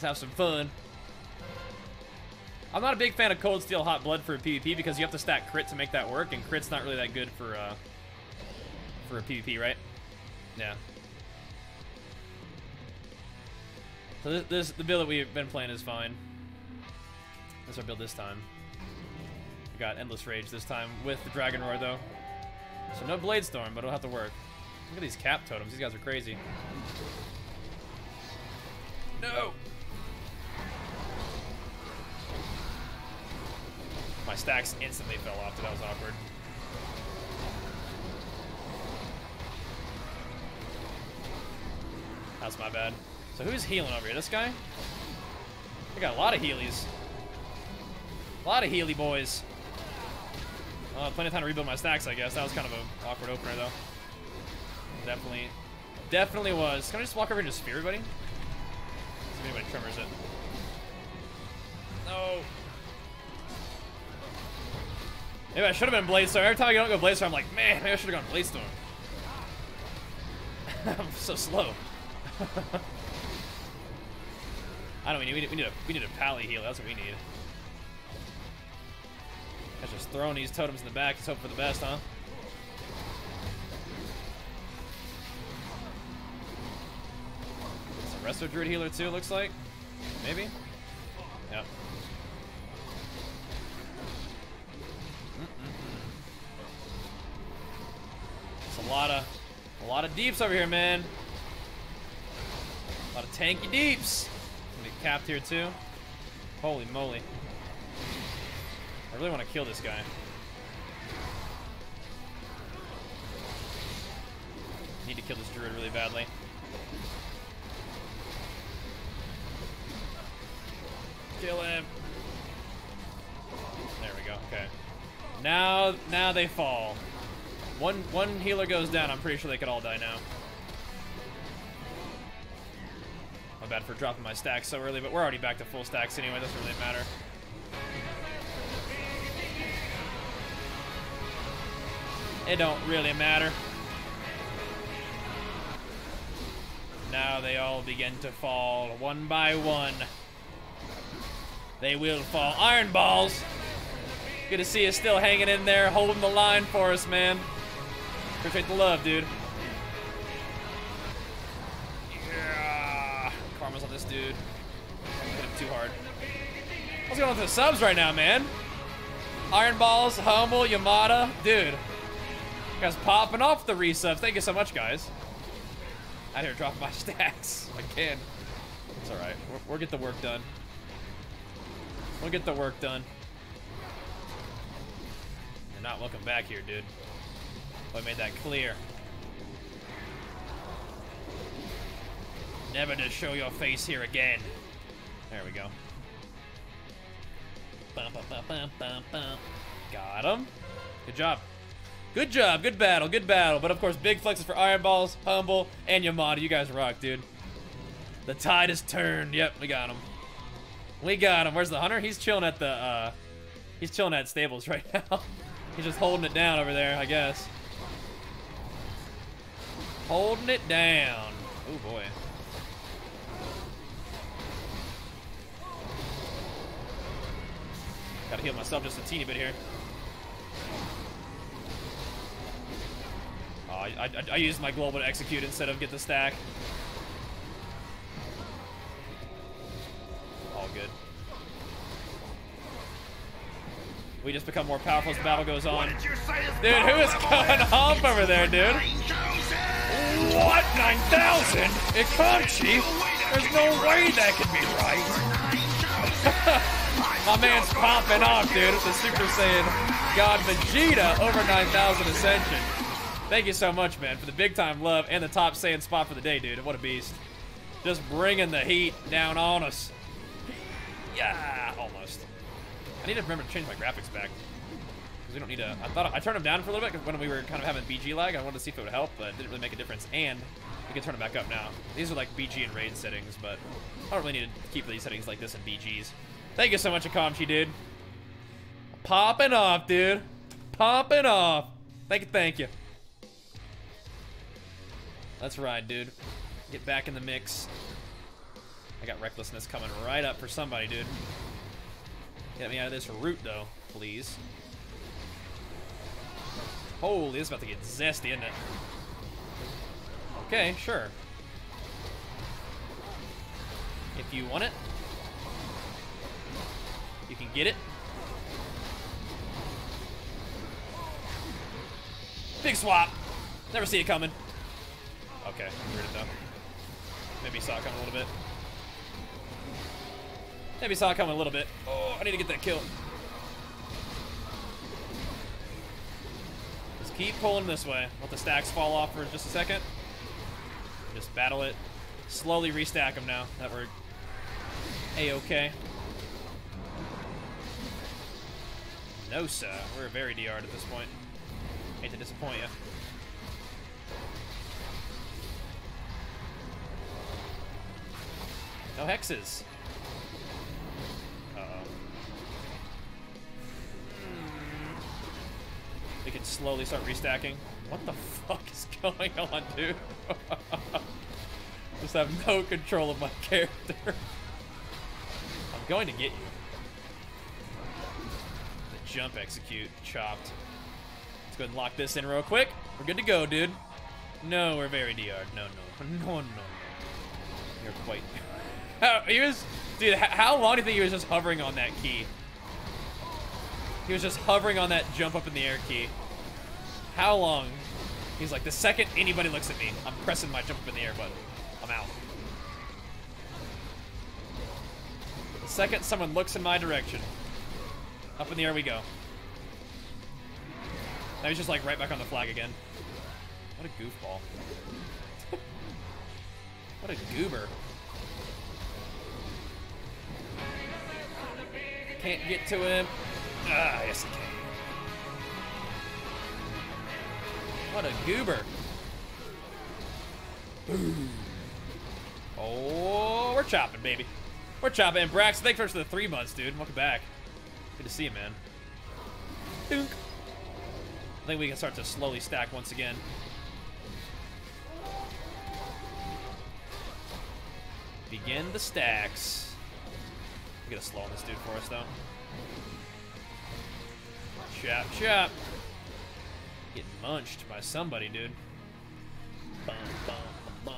Let's have some fun. I'm not a big fan of Cold Steel Hot Blood for a PvP because you have to stack crit to make that work, and crit's not really that good for uh, for a PvP, right? Yeah. So this, this the build that we've been playing is fine. That's our build this time. We got Endless Rage this time with the Dragon Roar though. So no Blade Storm, but it'll have to work. Look at these cap totems. These guys are crazy. Stacks instantly fell off, dude. That was awkward. That's my bad. So who's healing over here? This guy? I got a lot of healies. A lot of healy boys. Uh, plenty of time to rebuild my stacks, I guess. That was kind of an awkward opener, though. Definitely, definitely was. Can I just walk over and just spear everybody? See if anybody tremors it. No. Maybe I should have been Bladestorm. Every time I don't go Blade Storm, I'm like, man, maybe I should have gone Bladestorm. I'm so slow. I don't. We need. We need, we need a. We need a pally heal. That's what we need. Guys just throwing these totems in the back. Let's hope for the best, huh? It's a Resto Druid healer too. Looks like. Maybe. Yep. A lot of, a lot of deeps over here, man. A lot of tanky deeps. Gonna get capped here too. Holy moly. I really want to kill this guy. Need to kill this druid really badly. Kill him. There we go. Okay. Now, now they fall. One, one healer goes down. I'm pretty sure they could all die now. My bad for dropping my stacks so early, but we're already back to full stacks anyway. Doesn't really matter. It don't really matter. Now they all begin to fall one by one. They will fall. Iron Balls! Good to see you still hanging in there, holding the line for us, man. Appreciate the love, dude. Yeah. Karma's on this dude. Hit him too hard. What's going on with the subs right now, man? Iron Balls, Humble, Yamada. Dude. You guys popping off the resubs. Thank you so much, guys. Out here dropping my stacks. I can. It's alright. We'll, we'll get the work done. We'll get the work done. You're not looking back here, dude. I made that clear. Never to show your face here again. There we go. Bum, bum, bum, Got him. Good job. Good job. Good battle. Good battle. But of course, big flexes for Iron Balls, Humble, and Yamada. You guys rock, dude. The tide has turned. Yep, we got him. We got him. Where's the hunter? He's chilling at the, uh, he's chilling at stables right now. he's just holding it down over there, I guess. Holding it down. Oh boy. Gotta heal myself just a teeny bit here. Oh, I, I, I used my global to execute instead of get the stack. All good. We just become more powerful as the battle goes on. Dude, who is going off over there, dude? What? 9,000? It can't, Chief. There's no way that can be right. My man's popping off, dude. It's a Super Saiyan God Vegeta over 9,000 Ascension. Thank you so much, man, for the big time love and the top Saiyan spot for the day, dude. What a beast. Just bringing the heat down on us. Yeah, almost. I need to remember to change my graphics back. Because we don't need to... I thought I turned them down for a little bit when we were kind of having BG lag. I wanted to see if it would help, but it didn't really make a difference. And we can turn them back up now. These are like BG and raid settings, but I don't really need to keep these settings like this in BGs. Thank you so much, Akamchi, dude. Popping off, dude. Popping off. Thank you, thank you. Let's ride, dude. Get back in the mix. I got recklessness coming right up for somebody, dude. Get me out of this root, though, please. Holy, this is about to get zesty, isn't it? Okay, sure. If you want it, you can get it. Big swap. Never see it coming. Okay, weird. Maybe saw it coming a little bit. Maybe saw it coming a little bit. Oh, I need to get that kill. Keep pulling this way. Let the stacks fall off for just a second. Just battle it. Slowly restack them now that we're a-okay. No, sir. We're very DR'd at this point. Hate to disappoint you. No hexes. Can slowly start restacking. What the fuck is going on, dude? Just have no control of my character. I'm going to get you. The jump execute chopped. Let's go ahead and lock this in real quick. We're good to go, dude. No, we're very. No, no, no, no, no. You're quite. he was, dude. How long do you think he was just hovering on that key? He was just hovering on that jump up in the air key. How long? He's like, the second anybody looks at me, I'm pressing my jump up in the air button. I'm out. The second someone looks in my direction, up in the air we go. Now he's just like right back on the flag again. What a goofball. what a goober. Can't get to him. Ah, yes he can. What a goober. Oh, we're chopping, baby. We're chopping. Brax, thanks for the three months, dude. Welcome back. Good to see you, man. Dunk. I think we can start to slowly stack once again. Begin the stacks. We gotta slow on this dude for us, though. Chop, chop. Getting munched by somebody, dude. Bum, bum, bum,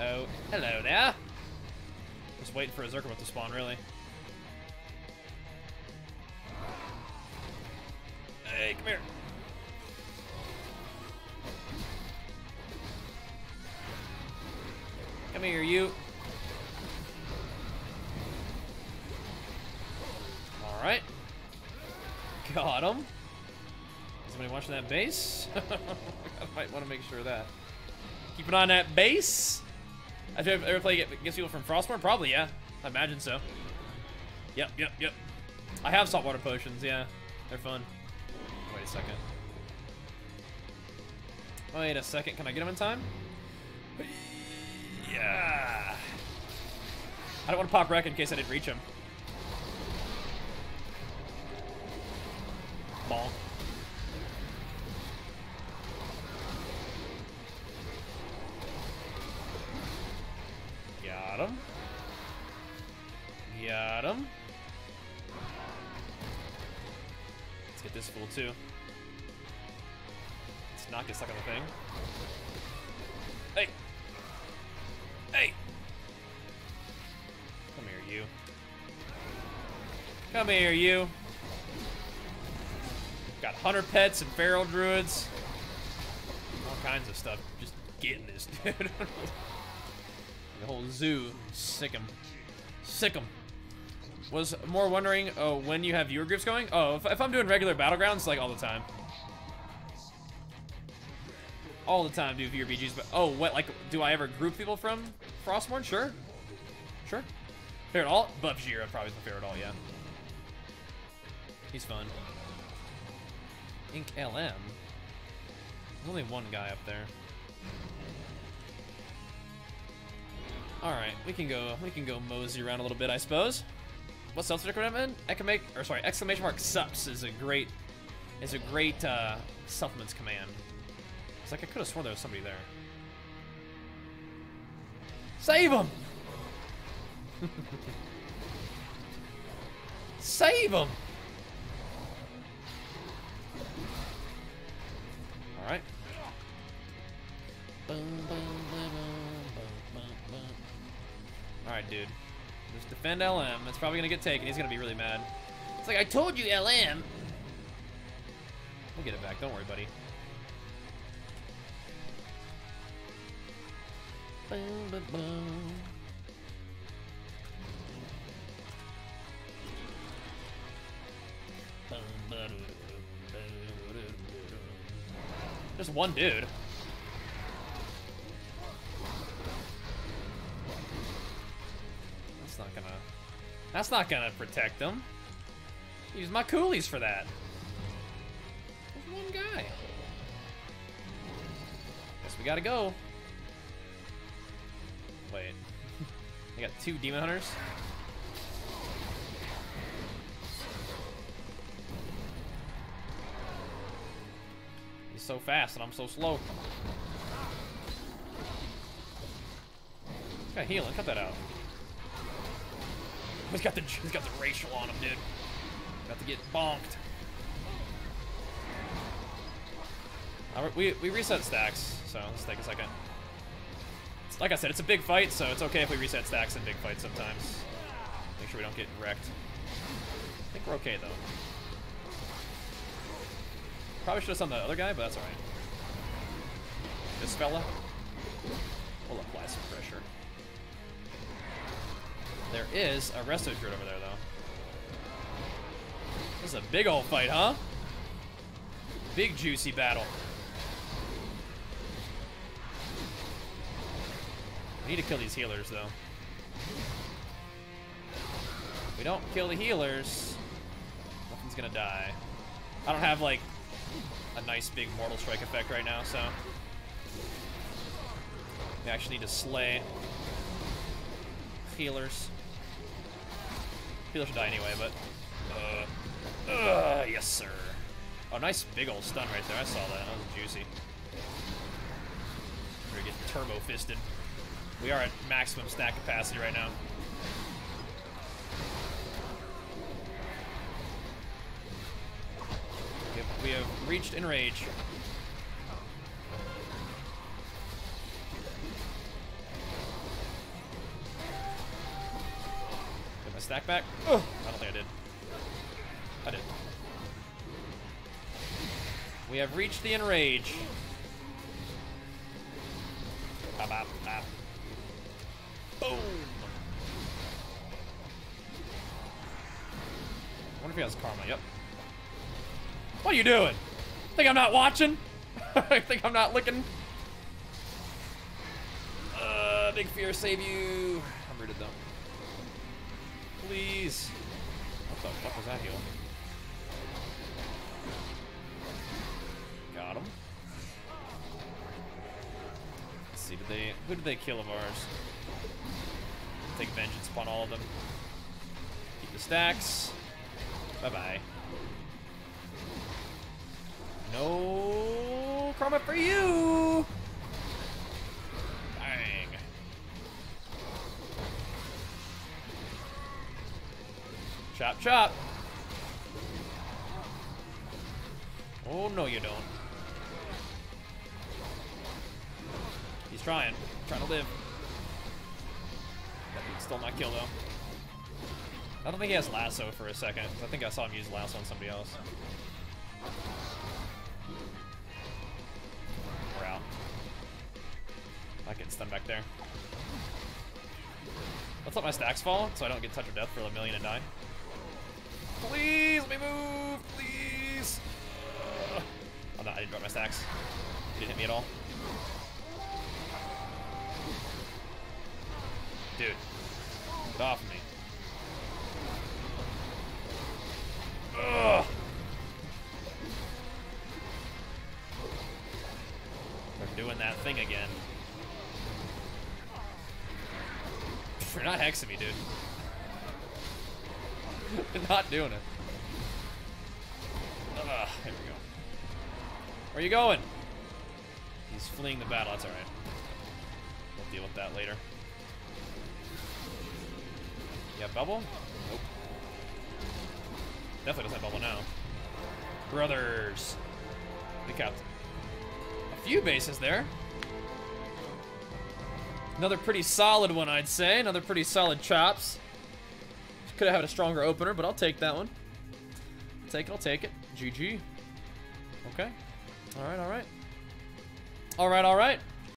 oh, hello there. Just waiting for a Zerkamouth to spawn, really. Hey, come here. Come here, you. Base? I might want to make sure of that. Keep an eye on that base. Have you ever played against people from Frostborn? Probably, yeah. I imagine so. Yep, yep, yep. I have saltwater potions, yeah. They're fun. Wait a second. Wait a second. Can I get them in time? Yeah. I don't want to pop wreck in case I didn't reach him. Ball. Too. Let's not get stuck on the thing. Hey! Hey! Come here, you. Come here, you. Got hunter pets and feral druids. All kinds of stuff. Just getting this, dude. the whole zoo. Sick 'em. Sick 'em. Was more wondering, oh, when you have viewer groups going? Oh, if, if I'm doing regular Battlegrounds, like all the time. All the time do viewer BGs, but oh, what, like, do I ever group people from Frostmourne? Sure. Sure. Favorite alt? Buff Jira probably is my favorite alt, yeah. He's fun. Ink LM? There's only one guy up there. Alright, we can go we can go mosey around a little bit, I suppose. What else recommend? Ecamake or sorry, exclamation mark sups is a great is a great uh, supplements command. It's like I could have sworn there was somebody there. Save him! Save him! Alright. Alright, dude. Defend LM. It's probably gonna get taken. He's gonna be really mad. It's like, I told you, LM! We'll get it back. Don't worry, buddy. Boom, boom, boom. Just one dude. That's not gonna protect them. Use my coolies for that. There's one guy. Guess we gotta go. Wait. I got two demon hunters? He's so fast and I'm so slow. Got healing, cut that out. He's got the he's got the racial on him, dude. Got to get bonked. Right, we we reset stacks, so let's take a second. Like I said, it's a big fight, so it's okay if we reset stacks in big fights sometimes. Make sure we don't get wrecked. I think we're okay though. Probably should have done the other guy, but that's alright. This fella. We'll apply some pressure. There is a resto druid over there, though. This is a big old fight, huh? Big juicy battle. We need to kill these healers, though. If we don't kill the healers, nothing's gonna die. I don't have, like, a nice big Mortal Strike effect right now, so... We actually need to slay healers. Healers should die anyway, but... Uh, uh, yes, sir. Oh, nice big old stun right there. I saw that. That was juicy. We're turbo-fisted. We are at maximum stack capacity right now. We have reached enrage. Stack back. Ugh. I don't think I did. I did. We have reached the enrage. Bop, bop, bop. Boom! I wonder if he has karma. Yep. What are you doing? Think I'm not watching? I think I'm not looking? Uh, big fear save you. I'm rooted though. Please. What the fuck was that heal? Got him. Let's see, did they who did they kill of ours? Take vengeance upon all of them. Keep the stacks. Bye-bye. No karma for you! Chop, chop. Oh, no you don't. He's trying. Trying to live. That stole my kill, though. I don't think he has lasso for a second. I think I saw him use lasso on somebody else. We're out. Not getting stunned back there. Let's let my stacks fall so I don't get touch of death for a million and die. Please let me move, please. Uh, oh no, I didn't drop my stacks. He didn't hit me at all. Dude, get off me. Ugh. They're doing that thing again. You're not hexing me, dude. Not doing it. Ugh, here we go. Where are you going? He's fleeing the battle, that's alright. We'll deal with that later. Yeah, bubble? Nope. Definitely doesn't have bubble now. Brothers. The captain. A few bases there. Another pretty solid one, I'd say. Another pretty solid chops. Could have had a stronger opener, but I'll take that one. I'll take it, I'll take it. GG. Okay. Alright, alright. Alright, alright.